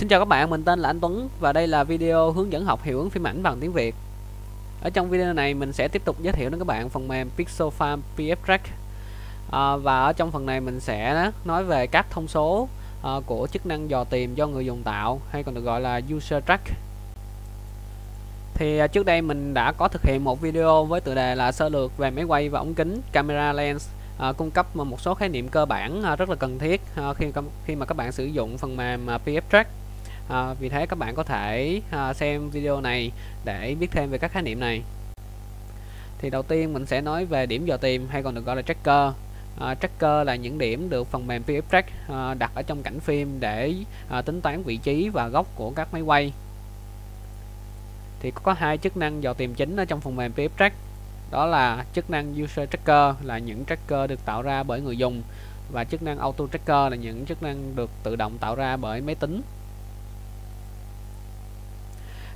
Xin chào các bạn, mình tên là anh Tuấn và đây là video hướng dẫn học hiệu ứng phim ảnh bằng tiếng Việt. Ở trong video này mình sẽ tiếp tục giới thiệu đến các bạn phần mềm Pixel Farm PF Track. À, và ở trong phần này mình sẽ nói về các thông số à, của chức năng dò tìm do người dùng tạo hay còn được gọi là User Track. Thì à, trước đây mình đã có thực hiện một video với tựa đề là sơ lược về máy quay và ống kính camera lens à, cung cấp một số khái niệm cơ bản à, rất là cần thiết à, khi khi mà các bạn sử dụng phần mềm à, PF Track à, vì thế các bạn có thể à, xem video này để biết thêm về các khái niệm này. Thì đầu tiên mình sẽ nói về điểm dò tìm hay còn được gọi là tracker. À, tracker là những điểm được phần mềm PF Track à, đặt ở trong cảnh phim để à, tính toán vị trí và góc của các máy quay. Thì có hai chức năng dò tìm chính ở trong phần mềm PF Track. Đó là chức năng user tracker là những tracker được tạo ra bởi người dùng và chức năng auto tracker là những chức năng được tự động tạo ra bởi máy tính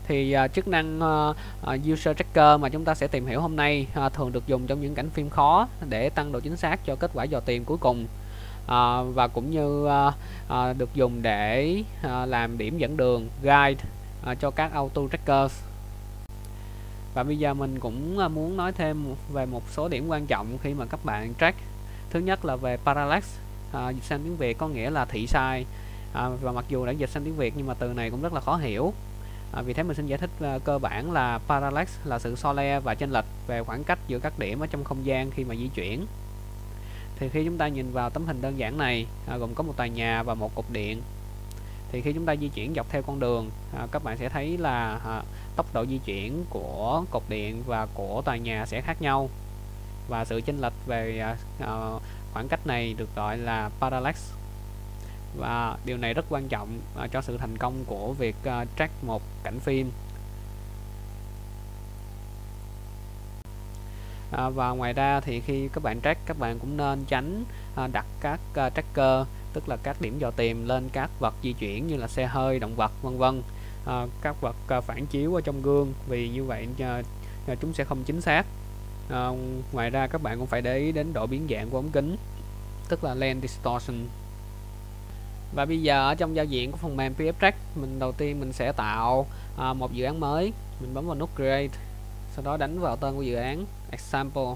thì uh, chức năng uh, uh, user tracker mà chúng ta sẽ tìm hiểu hôm nay uh, thường được dùng trong những cảnh phim khó để tăng độ chính xác cho kết quả dò tìm cuối cùng. Uh, và cũng như uh, uh, được dùng để uh, làm điểm dẫn đường guide uh, cho các auto trackers. Và bây giờ mình cũng muốn nói thêm về một số điểm quan trọng khi mà các bạn track. Thứ nhất là về parallax à, dịch sang tiếng Việt có nghĩa là thị sai. À, và mặc dù đã dịch sang tiếng Việt nhưng mà từ này cũng rất là khó hiểu à, vì thế mình xin giải thích uh, cơ bản là parallax là sự so le và chênh lệch về khoảng cách giữa các điểm ở trong không gian khi mà di chuyển. Thì khi chúng ta nhìn vào tấm hình đơn giản này à, gồm có một tòa nhà và một cột điện. Thì khi chúng ta di chuyển dọc theo con đường à, các bạn sẽ thấy là à, tốc độ di chuyển của cột điện và của tòa nhà sẽ khác nhau. Và sự chênh lệch về à, à, khoảng cách này được gọi là parallax và điều này rất quan trọng uh, cho sự thành công của việc uh, track một cảnh phim. À, và ngoài ra thì khi các bạn track các bạn cũng nên tránh à, đặt các uh, tracker tức là các điểm dò tìm lên các vật di chuyển như là xe hơi động vật vân vân. À, các vật uh, phản chiếu ở trong gương vì như vậy uh, chúng sẽ không chính xác. À, ngoài ra các bạn cũng phải để ý đến độ biến dạng của ống kính tức là lens distortion và bây giờ ở trong giao diện của phần mềm PF Track mình đầu tiên mình sẽ tạo à, một dự án mới. Mình bấm vào nút Create sau đó đánh vào tên của dự án Example.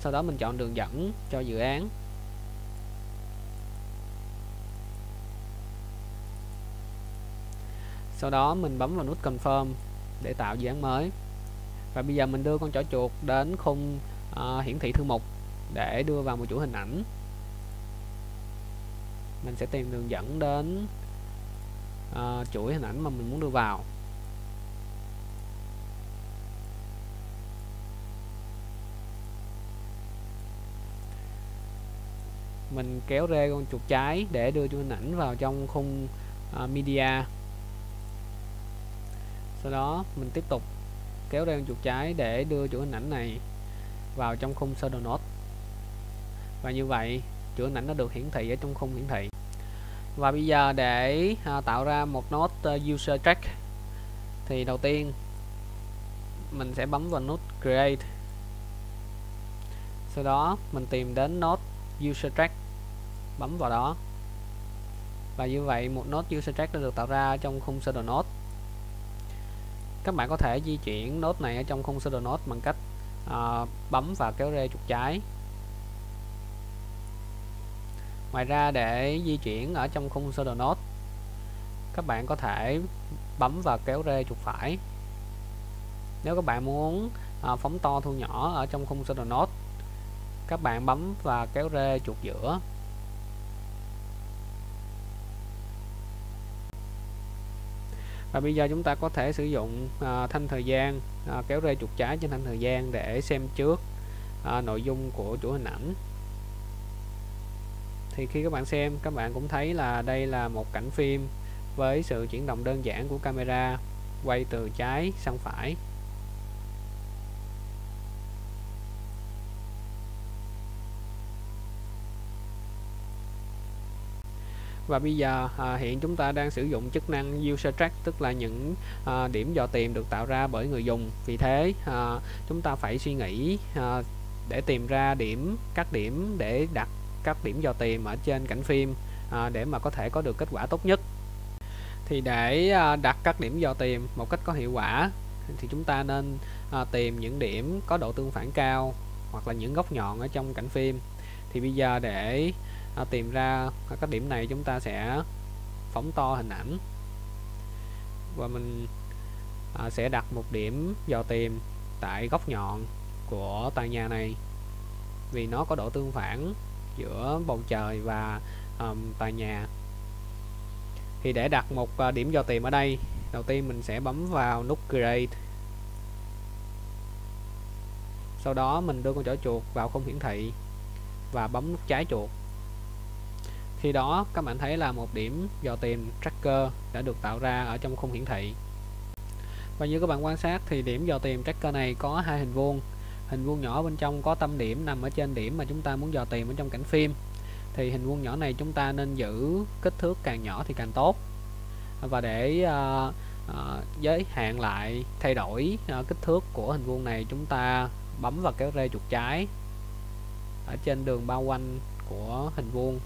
Sau đó mình chọn đường dẫn cho dự án. Sau đó mình bấm vào nút Confirm để tạo dự án mới. Và bây giờ mình đưa con chỏ chuột đến khung à, hiển thị thư mục để đưa vào một chủ hình ảnh mình sẽ tìm đường dẫn đến uh, chuỗi hình ảnh mà mình muốn đưa vào. Mình kéo rê con chuột trái để đưa chuỗi hình ảnh vào trong khung uh, media. Sau đó mình tiếp tục kéo rê con chuột trái để đưa chuỗi hình ảnh này vào trong khung shadow node và như vậy chữ hình ảnh nó được hiển thị ở trong khung hiển thị. Và bây giờ để à, tạo ra một nốt ờ, user track thì đầu tiên mình sẽ bấm vào nút create. Sau đó mình tìm đến nốt user track bấm vào đó. Và như vậy một nốt user track đã được tạo ra trong khung sơ đồ node các bạn có thể di chuyển nốt này ở trong khung sơ đồ node bằng cách à, bấm và kéo rê chuột trái ngoài ra để di chuyển ở trong khung sơ đồ các bạn có thể bấm và kéo rê chuột phải. Nếu các bạn muốn à, phóng to thu nhỏ ở trong khung sơ đồ các bạn bấm và kéo rê chuột giữa. Và bây giờ chúng ta có thể sử dụng à, thanh thời gian à, kéo rê chuột trái trên thanh thời gian để xem trước à, nội dung của chuỗi hình ảnh thì khi các bạn xem các bạn cũng thấy là đây là một cảnh phim với sự chuyển động đơn giản của camera quay từ trái sang phải. Và bây giờ à, hiện chúng ta đang sử dụng chức năng user track tức là những à, điểm dò tìm được tạo ra bởi người dùng. Vì thế à, chúng ta phải suy nghĩ à, để tìm ra điểm các điểm để đặt các điểm dò tìm ở trên cảnh phim à, để mà có thể có được kết quả tốt nhất. Thì để à, đặt các điểm dò tìm một cách có hiệu quả thì chúng ta nên à, tìm những điểm có độ tương phản cao hoặc là những góc nhọn ở trong cảnh phim. Thì bây giờ để à, tìm ra các điểm này chúng ta sẽ phóng to hình ảnh. Và mình à, sẽ đặt một điểm dò tìm tại góc nhọn của tòa nhà này. Vì nó có độ tương phản giữa bầu trời và um, tòa nhà. Thì để đặt một uh, điểm giao tìm ở đây đầu tiên mình sẽ bấm vào nút create. Sau đó mình đưa con chỏ chuột vào không hiển thị và bấm nút trái chuột. Khi đó các bạn thấy là một điểm dò tìm tracker đã được tạo ra ở trong khung hiển thị. Và như các bạn quan sát thì điểm dò tìm tracker này có hai hình vuông hình vuông nhỏ bên trong có tâm điểm nằm ở trên điểm mà chúng ta muốn dò tìm ở trong cảnh phim. Thì hình vuông nhỏ này chúng ta nên giữ kích thước càng nhỏ thì càng tốt. Và để uh, uh, giới hạn lại thay đổi uh, kích thước của hình vuông này chúng ta bấm vào kéo rê chuột trái ở trên đường bao quanh của hình vuông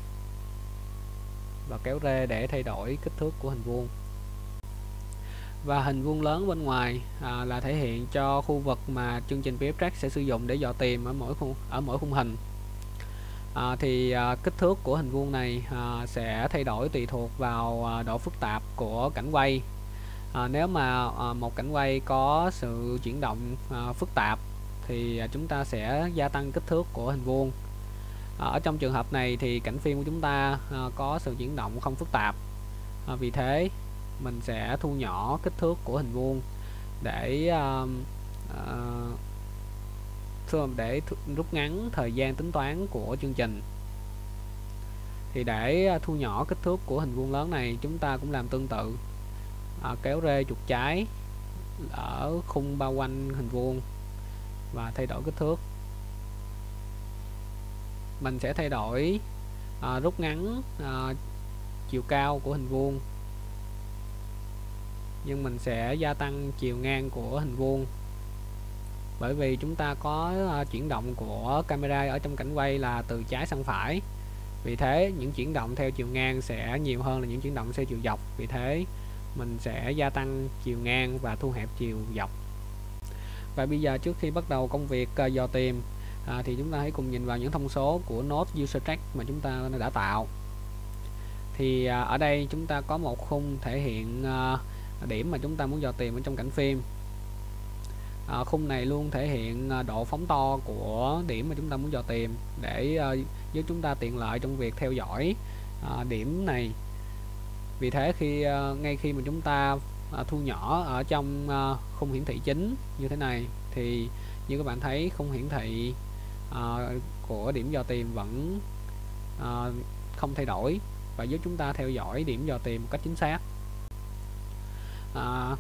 và kéo rê để thay đổi kích thước của hình vuông và hình vuông lớn bên ngoài à, là thể hiện cho khu vực mà chương trình PFTrack sẽ sử dụng để dò tìm ở mỗi khung ở mỗi khung hình. À, thì à, kích thước của hình vuông này à, sẽ thay đổi tùy thuộc vào à, độ phức tạp của cảnh quay. À, nếu mà à, một cảnh quay có sự chuyển động à, phức tạp thì à, chúng ta sẽ gia tăng kích thước của hình vuông. À, ở trong trường hợp này thì cảnh phim của chúng ta à, có sự chuyển động không phức tạp. À, vì thế mình sẽ thu nhỏ kích thước của hình vuông để uh, uh, để rút ngắn thời gian tính toán của chương trình. Thì để ờ, thu nhỏ kích thước của hình vuông lớn này chúng ta cũng làm tương tự. À, kéo rê chuột trái ở khung bao quanh hình vuông và thay đổi kích thước. Mình sẽ thay đổi à, rút ngắn à, chiều cao của hình vuông nhưng mình sẽ gia tăng chiều ngang của hình vuông. Bởi vì chúng ta có ờ, chuyển động của camera ở trong cảnh quay là từ trái sang phải. Vì thế những chuyển động theo chiều ngang sẽ nhiều hơn là những chuyển động theo chiều dọc. Vì thế mình sẽ gia tăng chiều ngang và thu hẹp chiều dọc. Và bây giờ trước khi bắt đầu công việc ờ, dò tìm à, thì chúng ta hãy cùng nhìn vào những thông số của node user track mà chúng ta đã tạo. Thì à, ở đây chúng ta có một khung thể hiện à, điểm mà chúng ta muốn dò tìm ở trong cảnh phim. À, khung này luôn thể hiện à, độ phóng to của điểm mà chúng ta muốn dò tìm để uh, giúp chúng ta tiện lợi trong việc theo dõi uh, điểm này. Vì thế khi uh, ngay khi mà chúng ta uh, thu nhỏ ở trong uh, khung hiển thị chính như thế này thì như các bạn thấy khung hiển thị uh, của điểm dò tìm vẫn uh, không thay đổi và giúp chúng ta theo dõi điểm dò tìm một cách chính xác à,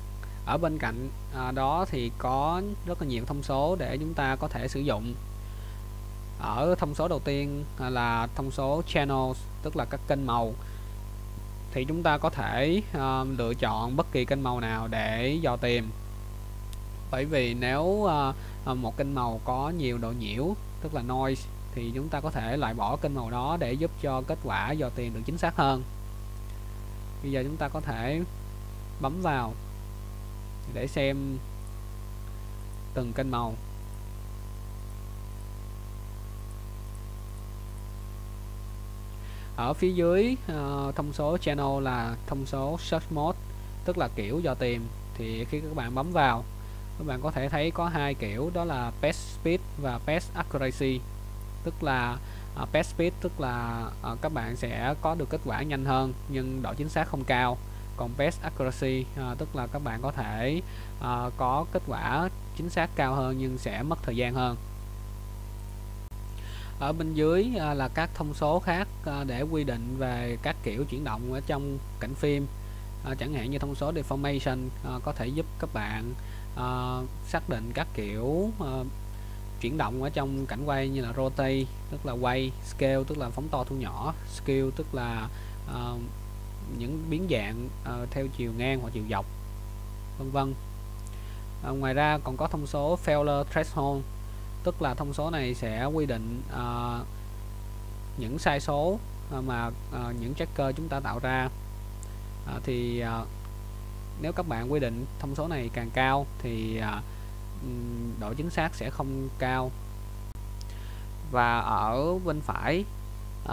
ở bên cạnh à, đó thì có rất là nhiều thông số để chúng ta có thể sử dụng. Ở thông số đầu tiên à, là thông số channels tức là các kênh màu. Thì chúng ta có thể uh, lựa chọn bất kỳ kênh màu nào để dò tìm. Bởi vì nếu uh, một kênh màu có nhiều độ nhiễu tức là noise thì chúng ta có thể loại bỏ kênh màu đó để giúp cho kết quả dò tìm được chính xác hơn. Bây giờ chúng ta có thể bấm vào để xem từng kênh màu. Ở phía dưới uh, thông số channel là thông số search mode tức là kiểu do tìm. Thì khi các bạn bấm vào các bạn có thể thấy có hai kiểu đó là best speed và best accuracy. Tức là ờ, uh, best speed tức là uh, các bạn sẽ có được kết quả nhanh hơn nhưng độ chính xác không cao còn best accuracy à, tức là các bạn có thể à, có kết quả chính xác cao hơn nhưng sẽ mất thời gian hơn. Ở bên dưới à, là các thông số khác à, để quy định về các kiểu chuyển động ở trong cảnh phim. À, chẳng hạn như thông số deformation à, có thể giúp các bạn à, xác định các kiểu à, chuyển động ở trong cảnh quay như là rotate tức là quay scale tức là phóng to thu nhỏ scale tức là uh, những biến dạng uh, theo chiều ngang hoặc chiều dọc vân vân. Uh, ngoài ra còn có thông số failure threshold tức là thông số này sẽ quy định uh, những sai số mà uh, những checker chúng ta tạo ra. Uh, thì uh, nếu các bạn quy định thông số này càng cao thì uh, độ chính xác sẽ không cao. Và ở bên phải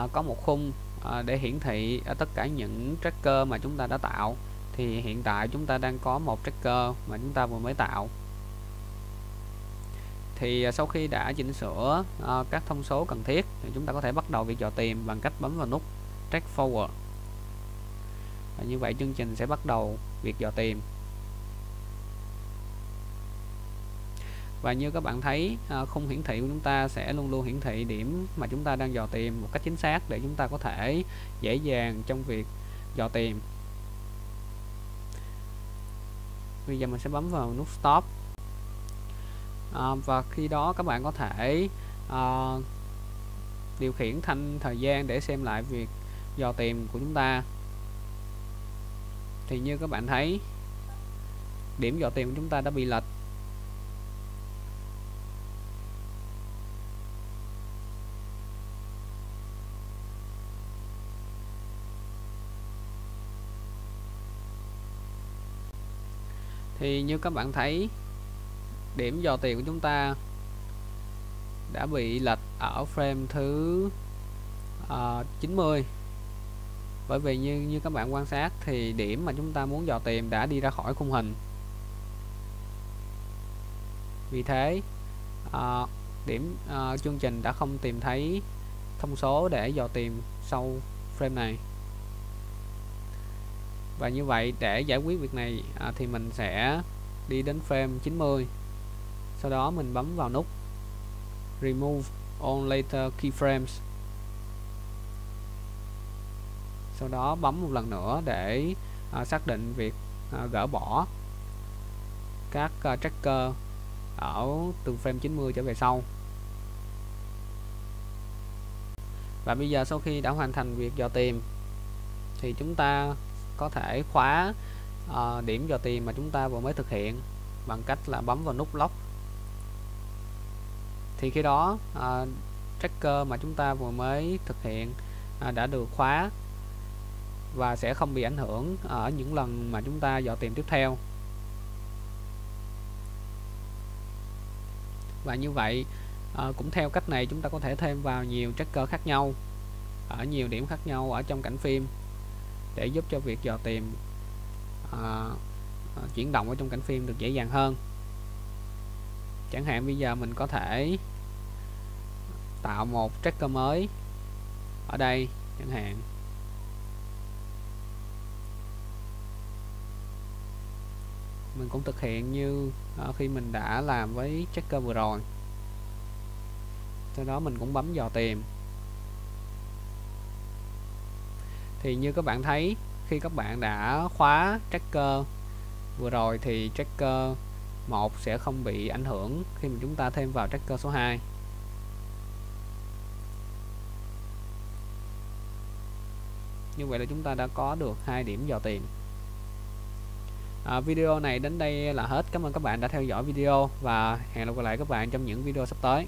uh, có một khung Ờ, để hiển thị ờ, tất cả những tracker mà chúng ta đã tạo, thì hiện tại chúng ta đang có một tracker mà chúng ta vừa mới tạo. Thì ờ, sau khi đã chỉnh sửa các thông số cần thiết thì chúng ta có thể bắt đầu việc dò tìm bằng cách bấm vào nút track forward. Và như vậy chương trình sẽ bắt đầu việc dò tìm. Và như các bạn thấy à, khung hiển thị của chúng ta sẽ luôn luôn hiển thị điểm mà chúng ta đang dò tìm một cách chính xác để chúng ta có thể dễ dàng trong việc dò tìm. Bây giờ mình sẽ bấm vào nút stop. À, và khi đó các bạn có thể à, điều khiển thanh thời gian để xem lại việc dò tìm của chúng ta. Thì như các bạn thấy điểm dò tìm của chúng ta đã bị lệch. Thì như các bạn thấy điểm dò tiền của chúng ta đã bị lệch ở frame thứ ờ, uh, 90 bởi vì như như các bạn quan sát thì điểm mà chúng ta muốn dò tìm đã đi ra khỏi khung hình. Vì thế uh, điểm uh, chương trình đã không tìm thấy thông số để dò tìm sau frame này và như vậy để giải quyết việc này à, thì mình sẽ đi đến frame 90 sau đó mình bấm vào nút remove on later keyframes. Sau đó bấm một lần nữa để à, xác định việc à, gỡ bỏ các à, tracker ở từ frame 90 trở về sau. Và bây giờ sau khi đã hoàn thành việc dò tìm thì chúng ta có thể khóa uh, điểm dò tìm mà chúng ta vừa mới thực hiện bằng cách là bấm vào nút lock. Thì khi đó uh, tracker mà chúng ta vừa mới thực hiện uh, đã được khóa và sẽ không bị ảnh hưởng ở những lần mà chúng ta dò tìm tiếp theo. Và như vậy uh, cũng theo cách này chúng ta có thể thêm vào nhiều tracker khác nhau ở nhiều điểm khác nhau ở trong cảnh phim để giúp cho việc dò tìm à, à, chuyển động ở trong cảnh phim được dễ dàng hơn. Chẳng hạn bây giờ mình có thể tạo một tracker mới ở đây chẳng hạn. Mình cũng thực hiện như à, khi mình đã làm với tracker vừa rồi. Sau đó mình cũng bấm dò tìm. Thì như các bạn thấy khi các bạn đã khóa tracker vừa rồi thì tracker 1 sẽ không bị ảnh hưởng khi mà chúng ta thêm vào tracker số 2 như vậy là chúng ta đã có được hai điểm dò tìm. À, video này đến đây là hết. Cảm ơn các bạn đã theo dõi video và hẹn gặp lại các bạn trong những video sắp tới.